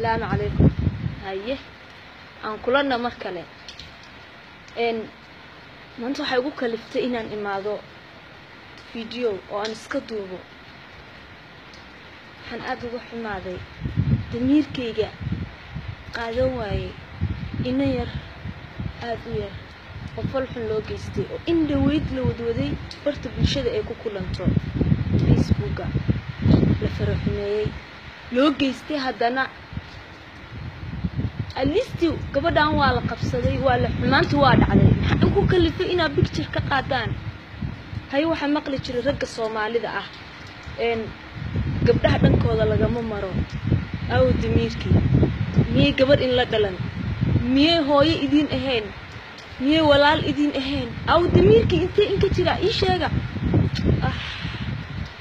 asalaamu calaykum. Haye aan kulanna mar kale maanta waxay igu kaliftay inaan imaado video oo aan iska duubo. Waxaan aada uga xumaaday damiirkayga. Qaadan waayey ina yar aada u yar oo falxun loo geystay oo in dhaweyd la wadwaday barta bulshada ay ku kulanto facebooka la faraxumeeyey. Loo geystay haddana alisti gabadhan waa la qabsaday waa la xumaanta waa dhacday. Maxaa igu kalifay inaad bicture ka qaadaan haye waxaa maqli jiray ragga soomaalida ah. Gabdhaha dhankooda lagama maro. Aw damiirkii miyay gabadh in la dhalan? Miyay hooyo idiin ahayn miyay walaal idiin ahayn aw damiirkii intee inka jiraa? Ii sheega. Ah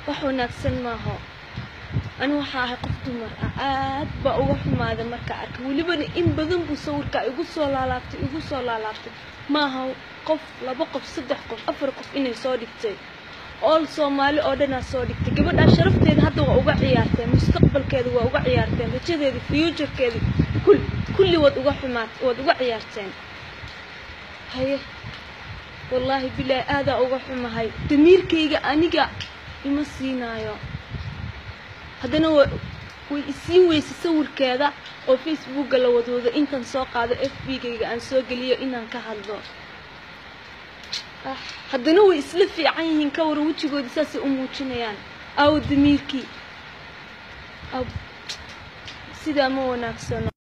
wax wanaagsan maaho أنا وحاها قفت مرآد بأوح ماذا مركا أرك ولبن إن بذن بصورك إيقو صلى الله عليه إيقو صلى الله عليه ما هو؟ قف لبقف صدح قف أفر قف إني صادقتي أول صومالي أودنا صادقتي قبل أشرفتي هذا وأوبع عيارتي مستقبل كذا وأوبع عيارتي وكذا ذي فيوتشر كذا كل كل وأوح مات وأوبع عيارتي هاي والله بلا هذا أوح ما هاي تمير كيجا أنيجا يمسينا يا haddana wa way isiin weysa sawirkeeda oo facebooka la wadwado intaan soo qaado f b gayga aan soo geliyo inaan ka hadlo. Haddana way isla fiican yihiin ka waran wejigoodii saasay u muujinayaan. Aw damiirkii sidaa ma wanaagsano